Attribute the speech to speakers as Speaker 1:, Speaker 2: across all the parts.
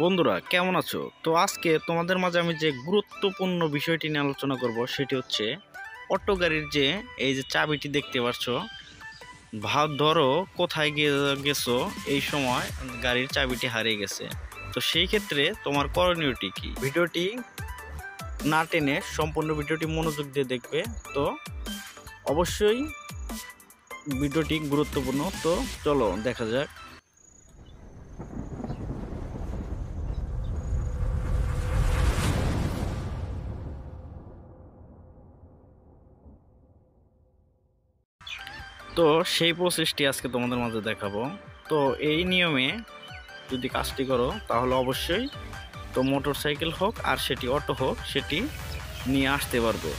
Speaker 1: বন্ধুরা, কেমন আছো? তো আজকে তোমাদের মাঝে আমি যে গুরুত্বপূর্ণ বিষয়টি নিয়ে আলোচনা করব, সেটি হচ্ছে অটো গাড়ির যে এই যে চাবিটি দেখতে পাচ্ছ, ভাব ধরো কোথায় গিয়ে গেছো, এই সময় গাড়ির চাবিটি হারিয়ে গেছে। তো সেই ক্ষেত্রে তোমার করণীয়টি কি? ভিডিওটি না টেনে সম্পূর্ণ ভিডিওটি মনোযোগ দিয়ে দেখবে। তো অবশ্যই ভিডিওটি গুরুত্বপূর্ণ। তো চলো, দেখা যাক। তো সেই প্রসেসটি আজকে তোমাদের মাঝে দেখাবো। তো এই নিয়মে যদি কাজটি করো, তাহলে অবশ্যই তো মোটর সাইকেল হোক আর সেটি অটো হোক, সেটি নিয়ে আসতে পারবে।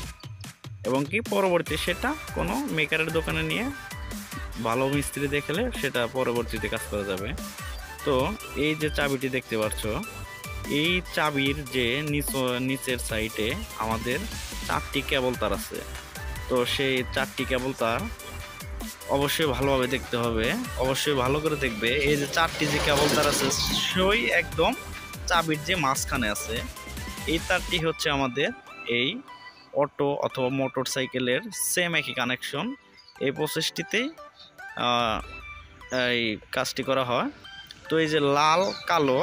Speaker 1: এবং কি পরবর্তী সেটা কোনো মেকারের দোকানে নিয়ে ভালো মিস্ত্রি দেখলে সেটা পরবর্তীতে কাজ করা যাবে। তো এই যে চাবিটি দেখতে পাচ্ছ, এই চাবির যে নিচ, নিচের সাইডে আমাদের চারটি কেবল তার আছে। তো সেই চারটি কেবল তার অবশ্যই ভালোভাবে দেখতে হবে। অবশ্যই ভালো করে দেখবে। এই যে চারটি যে কেবল তার আছে, সেই একদম চাবির যে মাঝখানে আছে, এই তারটি হচ্ছে আমাদের এই অটো অথবা মোটর সাইকেলের সেম একই কানেকশন এই প্রসেসটিতেই এই কাজটি করা হয়। তো এই যে লাল, কালো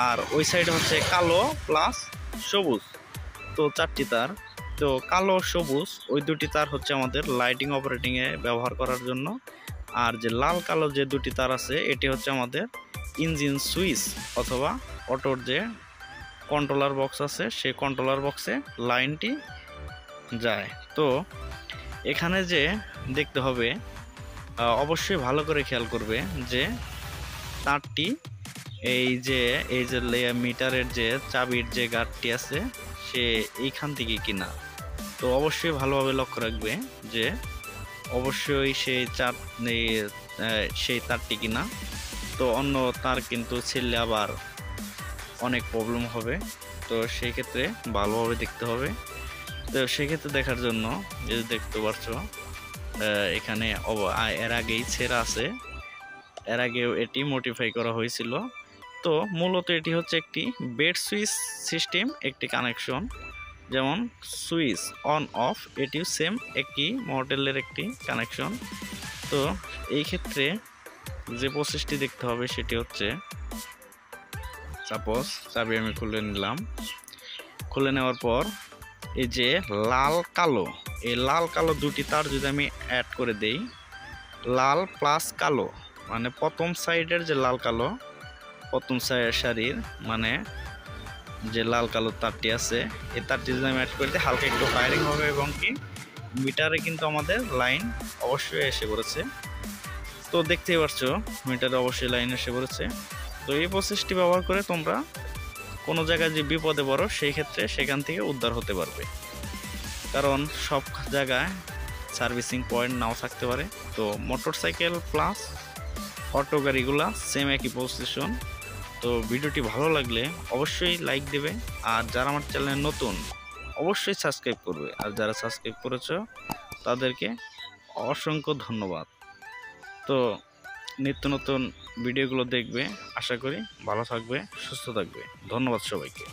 Speaker 1: আর ওই সাইডে হচ্ছে কালো প্লাস সবুজ। তো চারটি তার। তো কালো সবুজ, ওই দুটি তার হচ্ছে আমাদের লাইটিং অপারেটিংয়ে ব্যবহার করার জন্য। আর যে লাল কালো যে দুটি তার আছে, এটি হচ্ছে আমাদের ইঞ্জিন সুইচ অথবা অটোর যে কন্ট্রোলার বক্স আছে, সেই কন্ট্রোলার বক্সে লাইনটি যায়। তো এখানে যে দেখতে হবে অবশ্যই ভালো করে খেয়াল করবে যে তারটি এই যে এই যে মিটারের যে চাবির যে গার্ডটি আছে, সে এইখান থেকে কিনা। তো অবশ্যই ভালোভাবে লক্ষ্য রাখবে যে অবশ্যই সেই চার সেই তারটি কিনা। তো অন্য তার কিন্তু ছেলে আবার অনেক প্রবলেম হবে। তো সেই ক্ষেত্রে ভালোভাবে দেখতে হবে। তো সেক্ষেত্রে দেখার জন্য যে দেখতে পাচ্ছ এখানে এর আগেই ছেঁড়া আছে। এর আগেও এটি মডিফাই করা হয়েছিল। তো মূলত এটি হচ্ছে একটি বেড সুইচ সিস্টেম একটি কানেকশন যেমন সুইচ অন, অফ, এটিও সেম একই মডেলের একটি কানেকশন তো এই ক্ষেত্রে যে প্রসেসটি দেখতে হবে সেটি হচ্ছে সাপোজ চাবি আমি খুলে নিলাম। খুলে নেওয়ার পর এই যে লাল কালো, এই লাল কালো দুটি তার যদি আমি অ্যাড করে দেই, লাল প্লাস কালো মানে প্রথম সাইডের যে লাল কালো, প্রথম শাড়ির মানে যে লাল কালো তারটি আছে, এই তারটি যদি আমি অ্যাড করে দিই, হালকা একটু ফায়ারিং হবে এবং কি মিটারে কিন্তু আমাদের লাইন অবশ্যই এসে পড়েছে। তো দেখতেই পারছ, মিটারে অবশ্যই লাইন এসে পড়েছে। তো এই প্রসেসটি ব্যবহার করে তোমরা কোনো জায়গায় যে বিপদে পড়ো, সেই ক্ষেত্রে সেখান থেকে উদ্ধার হতে পারবে। কারণ সব জায়গায় সার্ভিসিং পয়েন্ট নাও থাকতে পারে। তো মোটর সাইকেল প্লাস অটো গাড়িগুলা সেম একই পজিশন তো ভিডিওটি ভালো লাগলে অবশ্যই লাইক দেবে। আর যারা আমার চ্যানেলে নতুন, অবশ্যই সাবস্ক্রাইব করবে। আর যারা সাবস্ক্রাইব করেছ, তাদেরকে অসংখ্য ধন্যবাদ। তো নিত্য নতুন ভিডিওগুলো দেখবে, আশা করি ভালো থাকবে, সুস্থ থাকবে। ধন্যবাদ সবাইকে।